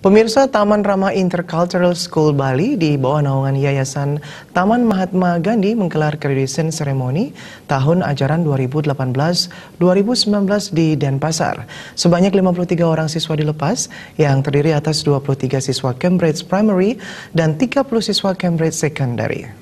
Pemirsa Taman Rama Intercultural School Bali di bawah naungan Yayasan Taman Mahatma Gandhi menggelar graduation ceremony tahun ajaran 2018-2019 di Denpasar. Sebanyak 53 orang siswa dilepas yang terdiri atas 23 siswa Cambridge Primary dan 30 siswa Cambridge Secondary.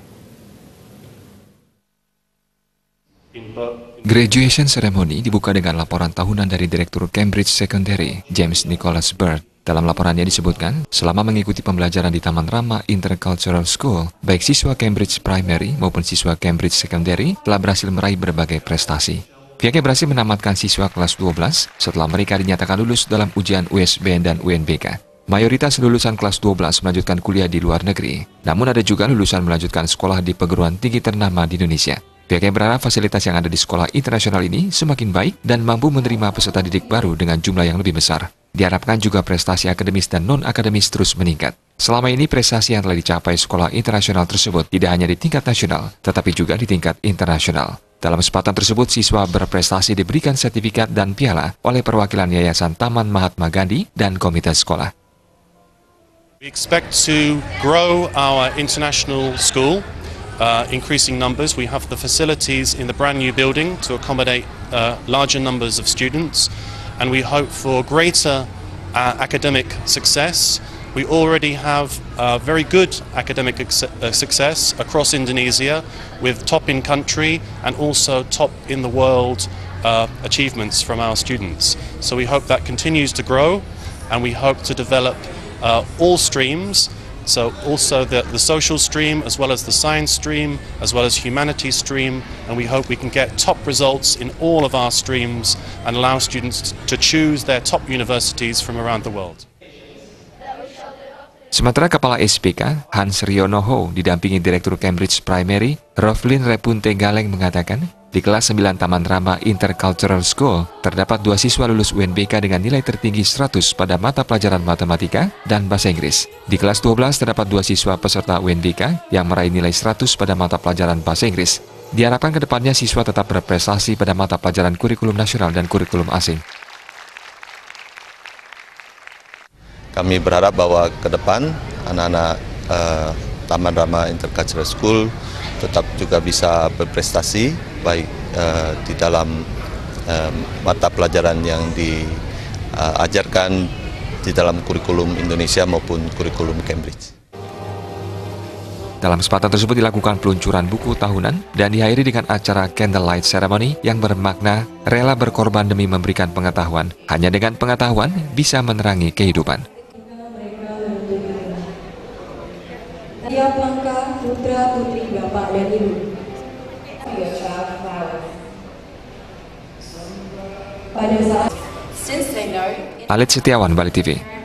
Graduation ceremony dibuka dengan laporan tahunan dari Direktur Cambridge Secondary, James Nicholas Bird. Dalam laporannya disebutkan, selama mengikuti pembelajaran di Taman Rama Intercultural School, baik siswa Cambridge Primary maupun siswa Cambridge Secondary telah berhasil meraih berbagai prestasi. Pihaknya berhasil menamatkan siswa kelas 12 setelah mereka dinyatakan lulus dalam ujian USBN dan UNBK. Mayoritas lulusan kelas 12 melanjutkan kuliah di luar negeri, namun ada juga lulusan melanjutkan sekolah di perguruan tinggi ternama di Indonesia. Pihaknya berharap fasilitas yang ada di sekolah internasional ini semakin baik dan mampu menerima peserta didik baru dengan jumlah yang lebih besar. Diharapkan juga prestasi akademis dan non-akademis terus meningkat. Selama ini prestasi yang telah dicapai sekolah internasional tersebut tidak hanya di tingkat nasional, tetapi juga di tingkat internasional. Dalam kesempatan tersebut, siswa berprestasi diberikan sertifikat dan piala oleh perwakilan Yayasan Taman Mahatma Gandhi dan Komite Sekolah. We expect to grow our international school, uh, increasing numbers. We have the facilities in the brand new building to accommodate uh, larger numbers of students. And we hope for greater uh, academic success. We already have uh, very good academic uh, success across Indonesia with top in country and also top in the world uh, achievements from our students. So we hope that continues to grow and we hope to develop uh, all streams so also the, the social stream as well as the science stream as well as humanities stream and we hope we can get top results in all of our streams and allow students to choose their top universities from around the world. Sementara Kepala SPK, Hans Rionoho, didampingi Direktur Cambridge Primary, Roflin Repunte Galeng mengatakan, di kelas 9 Taman Rama Intercultural School, terdapat dua siswa lulus UNBK dengan nilai tertinggi 100 pada mata pelajaran matematika dan bahasa Inggris. Di kelas 12 terdapat dua siswa peserta UNBK yang meraih nilai 100 pada mata pelajaran bahasa Inggris. Diharapkan ke depannya siswa tetap berprestasi pada mata pelajaran kurikulum nasional dan kurikulum asing. Kami berharap bahwa ke depan anak-anak uh, Taman Rama Intercultural School tetap juga bisa berprestasi baik uh, di dalam uh, mata pelajaran yang diajarkan uh, di dalam kurikulum Indonesia maupun kurikulum Cambridge. Dalam kesempatan tersebut dilakukan peluncuran buku tahunan dan diakhiri dengan acara candlelight ceremony yang bermakna rela berkorban demi memberikan pengetahuan. Hanya dengan pengetahuan bisa menerangi kehidupan. Putra putri bapak dan ibu Pada saat Alit Setiawan, Bali TV.